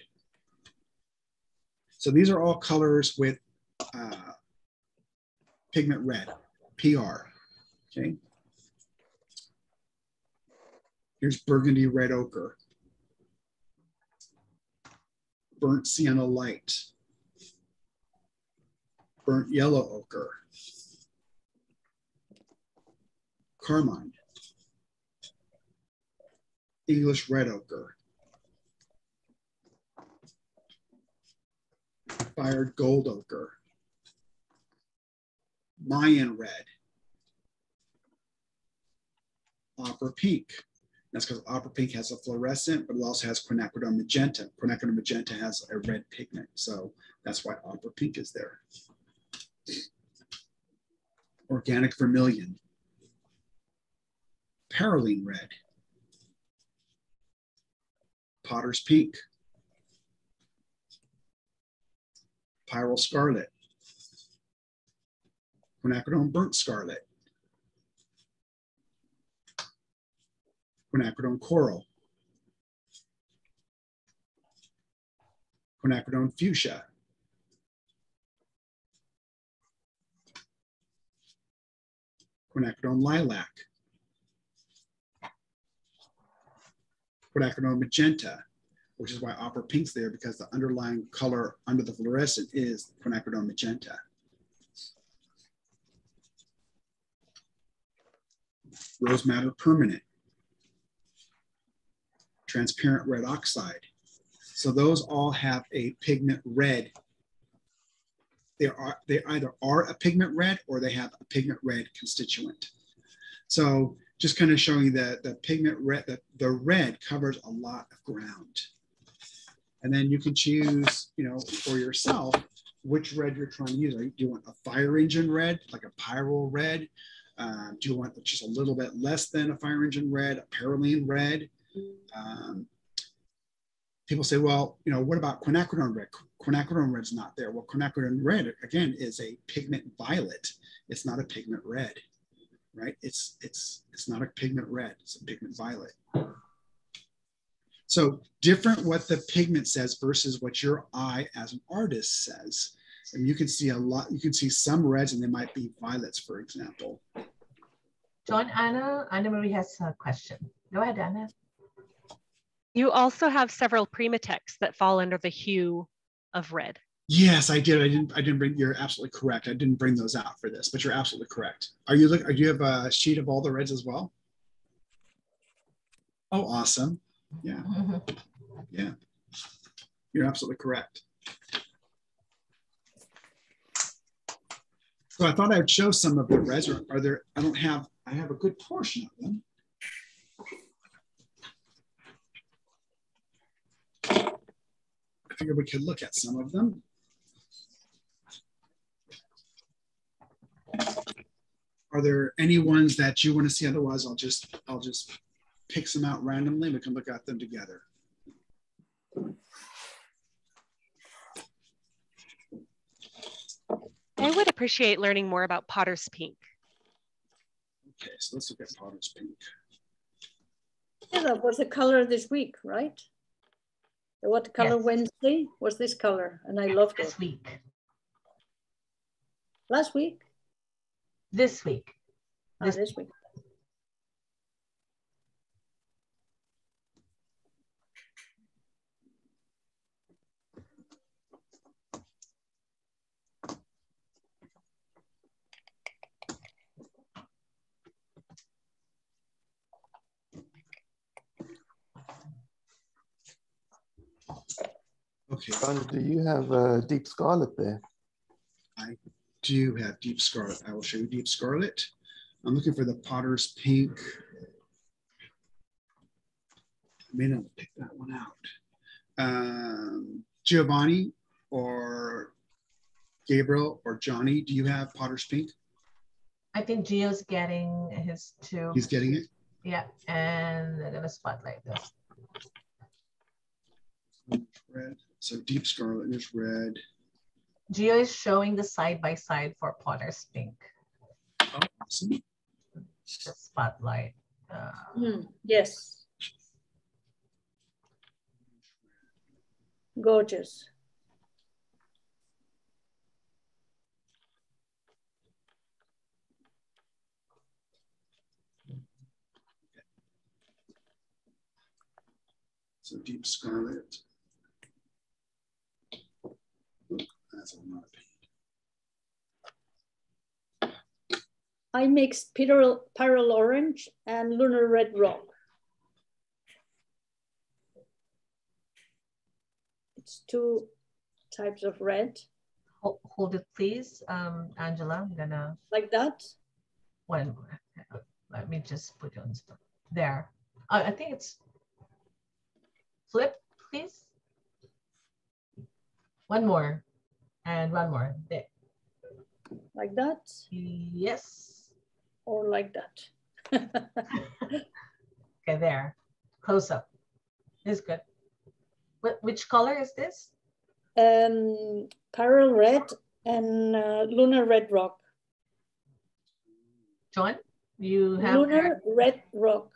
So these are all colors with uh, pigment red, PR, okay? Here's burgundy red ochre, burnt sienna light, burnt yellow ochre, carmine, English red ochre, fired gold ochre, Mayan red, opera pink. That's because opera pink has a fluorescent, but it also has quinacridone magenta. Quinacridone magenta has a red pigment, so that's why opera pink is there. Organic vermilion, Perylene red, Potter's pink, Pyrrole scarlet, quinacridone burnt scarlet, quinacridone coral, quinacridone fuchsia, quinacridone lilac, quinacridone magenta, which is why opera pink's there because the underlying color under the fluorescent is quinacridone magenta. Rose madder permanent, transparent red oxide. So those all have a pigment red. They are they either are a pigment red or they have a pigment red constituent. So just kind of showing that the pigment red, the, the red covers a lot of ground. And then you can choose, you know, for yourself, which red you're trying to use. Do you want a fire engine red, like a pyrrole red? Uh, do you want just a little bit less than a fire engine red, a Perylene red? Um, people say, well, you know, what about quinacridone red? Quinacridone red's not there. Well, quinacridone red, again, is a pigment violet. It's not a pigment red, right? It's, it's, it's not a pigment red, it's a pigment violet. So different what the pigment says versus what your eye as an artist says. And you can see a lot, you can see some reds and they might be violets, for example. John, Anna, Anna Marie has a question. Go ahead, Anna. You also have several PrimaTeks that fall under the hue of red. Yes, I did. I didn't. I didn't bring. You're absolutely correct. I didn't bring those out for this, but you're absolutely correct. Are you look? Do you have a sheet of all the reds as well? Oh, awesome. Yeah, mm-hmm. yeah. You're absolutely correct. So I thought I'd show some of the reds. Are, are there? I don't have. I have a good portion of them. Figured we could look at some of them. Are there any ones that you want to see? Otherwise, I'll just I'll just pick some out randomly. We can look at them together. I would appreciate learning more about Potter's Pink. Okay, so let's look at Potter's Pink. Yeah, that was the color of this week, right? What color Yes. Wednesday was this color, and I loved it. This week. Last week, This week. ah, This- this week. Okay, John, do you have uh, deep scarlet there? I do have Deep Scarlet. I will show you Deep Scarlet. I'm looking for the Potter's Pink. I may not pick that one out. Um, Giovanni or Gabriel or Johnny, do you have Potter's Pink? I think Gio's getting his two. He's getting it. Yeah, and they're gonna spotlight this. Red. So Deep Scarlet is red. Gio is showing the side by side for Potter's Pink. Oh, awesome. The spotlight. Uh, Hmm, yes. Gorgeous. So Deep Scarlet. Oop, That's a lot of. I mixed Pyrrol, Pyrrol Orange and Lunar Red Rock. It's two types of red, hold, hold it, please, um, Angela. I'm gonna like that. one. Let me just put you on stop. There. Uh, I think it's flip, please. One more, and one more. There. Like that, Yes. or like that. Okay, there. Close up. Is good. What, which color is this? um, Pyrrol Red and uh, Lunar Red Rock. John, you have Lunar Red Rock.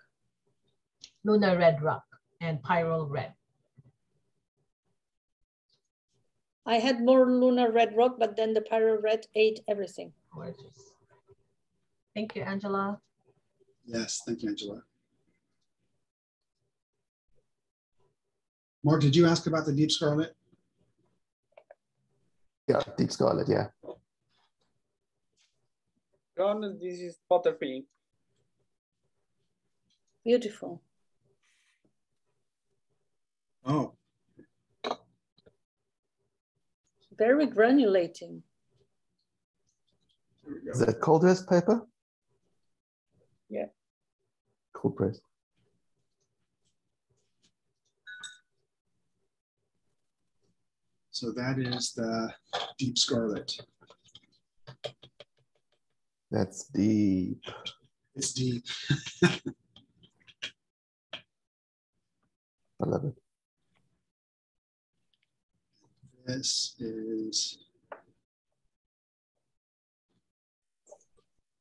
Lunar Red Rock and Pyrrol Red. I had more Lunar Red Rock, but then the Pyrrol Red ate everything. Gorgeous. Thank you, Angela. Yes, thank you, Angela. Mark, did you ask about the Deep Scarlet? Yeah, deep scarlet, yeah. John, this is Potter Pink. Beautiful. Oh, Very granulating. Is that cold press paper? Yeah. Cold press. So that is the Deep Scarlet. That's deep. It's deep. I love it. This is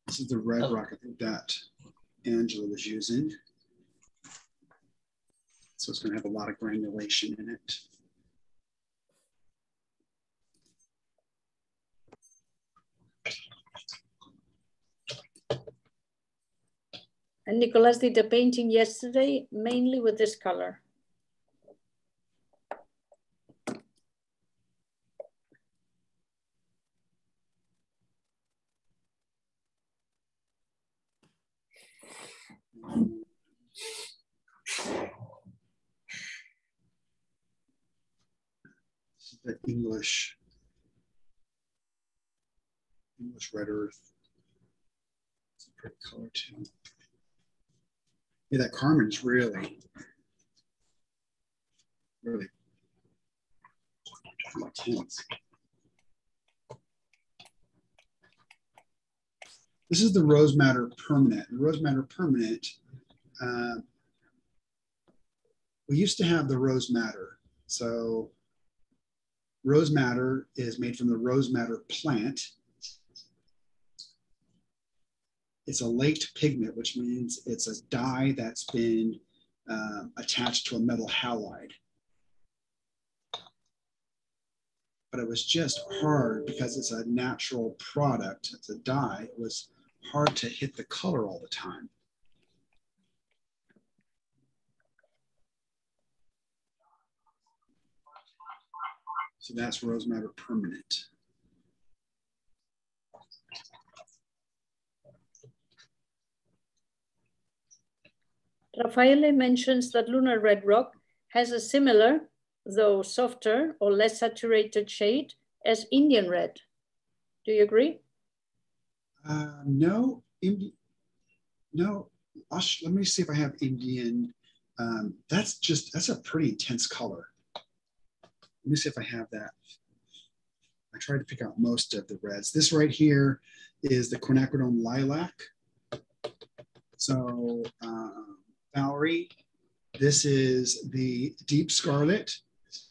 this is the red oh. rocket that Angela was using. So it's going to have a lot of granulation in it. And Nicolas did the painting yesterday, mainly with this color. The English, English red earth. It's a pretty color too. Yeah, that carmine is really, really intense. This is the Rose Madder Permanent. The Rose Madder Permanent, uh, we used to have the Rose Madder. So rose madder is made from the rose madder plant. It's a laked pigment, which means it's a dye that's been uh, attached to a metal halide. But it was just hard because it's a natural product, it's a dye. It was hard to hit the color all the time. So that's rose madder permanent. Raffaele mentions that lunar red rock has a similar, though softer or less saturated shade as Indian red. Do you agree? Uh, no, Indi- no. Let me see if I have Indian. Um, that's just that's a pretty intense color. Let me see if I have that. I tried to pick out most of the reds. This right here is the quinacridone lilac. So uh, Valerie, this is the deep scarlet.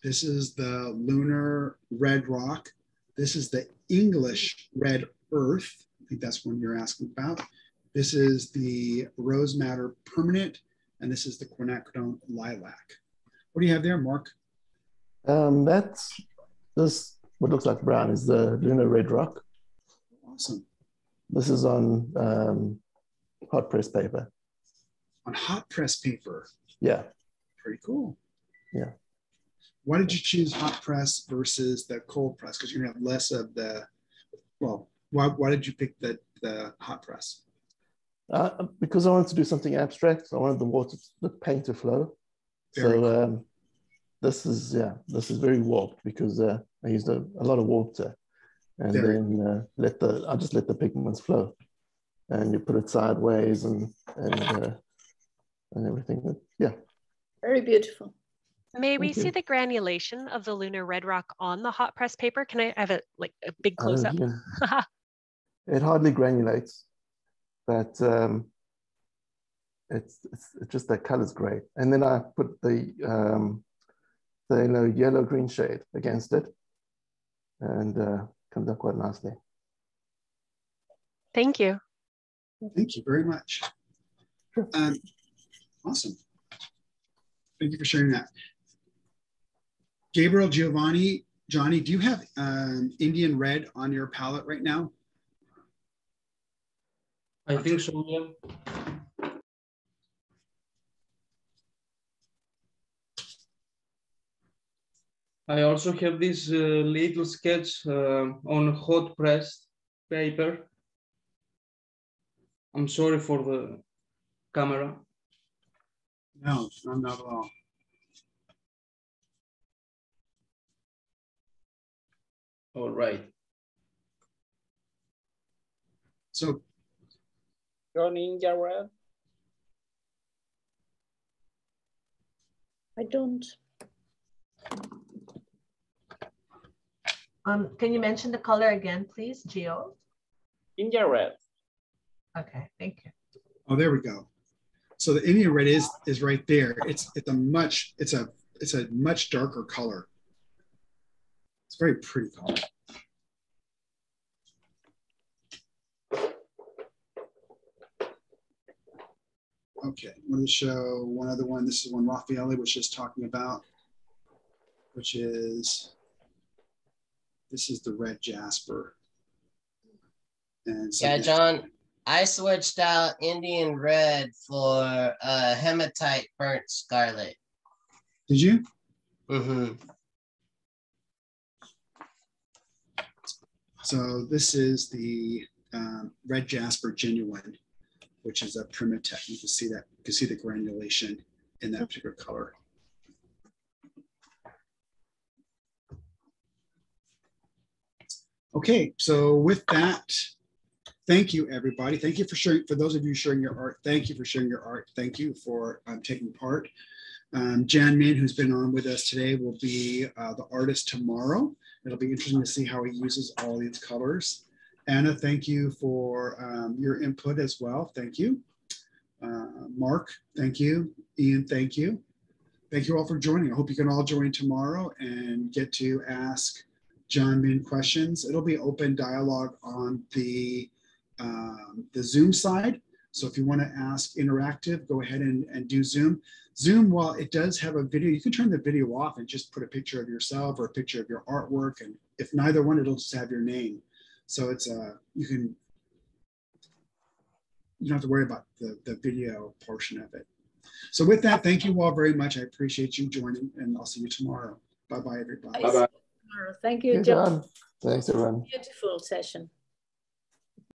This is the lunar red rock. This is the English red earth. I think that's one you're asking about. This is the rose madder permanent, and this is the quinacridone lilac. What do you have there, Mark? Um, that's this. What looks like brown is the lunar red rock. Awesome. This is on um, hot press paper. On hot press paper. Yeah. Pretty cool. Yeah. Why did you choose hot press versus the cold press? Because you're gonna have less of the. Well, why, why did you pick the the hot press? Uh, because I wanted to do something abstract. I wanted the water, the paint to flow. Very so um, this is yeah, this is very warped because uh, I used a, a lot of water, and Very then uh, let the I just let the pigments flow, and you put it sideways and and uh, and everything. Yeah, Very beautiful. May we Thank see the granulation of the lunar red rock on the hot press paper? Can I have a like a big close up? don't even- it hardly granulates, but um, it's, it's it's just that color's great. And then I put the um, the yellow yellow green shade against it, and uh, comes out quite nicely. Thank you. Thank you very much. Um, awesome. Thank you for sharing that. Gabriel Giovanni, Johnny, do you have um, Indian red on your palette right now? I think so, yeah. I also have this uh, little sketch uh, on hot pressed paper. I'm sorry for the camera. No, no, not at all. All right. So Your ninja red. I don't. Um, can you mention the color again, please, Geo? India red. Okay, thank you. Oh, there we go. So the India red is is right there. It's it's a much it's a it's a much darker color. It's a very pretty color. Okay, I'm going to show one other one. This is one Raffaele was just talking about, which is this is the red jasper. And so Yeah, John, I switched out Indian red for uh, hematite burnt scarlet. Did you? Mm-hmm. So this is the um, red jasper genuine, which is a PrimaTek. You can see that. You can see the granulation in that particular color. Okay, so with that, thank you, everybody. Thank you for sharing, for those of you sharing your art, thank you for sharing your art. Thank you for um, taking part. Um, Jan Min, who's been on with us today, will be uh, the artist tomorrow. It'll be interesting to see how he uses all these colors. Anna, thank you for um, your input as well. Thank you. Uh, Mark, thank you. Ian, thank you. Thank you all for joining. I hope you can all join tomorrow and get to ask Jan Min questions. It'll be open dialogue on the, um, the Zoom side. So if you want to ask interactive, go ahead and, and do Zoom. Zoom, while it does have a video, you can turn the video off and just put a picture of yourself or a picture of your artwork. And if neither one, it'll just have your name. So it's uh, you can, you don't have to worry about the, the video portion of it. So with that, thank you all very much. I appreciate you joining and I'll see you tomorrow. Bye-bye, everybody. Bye-bye. Thank you, You're John. Thanks, everyone. Beautiful session.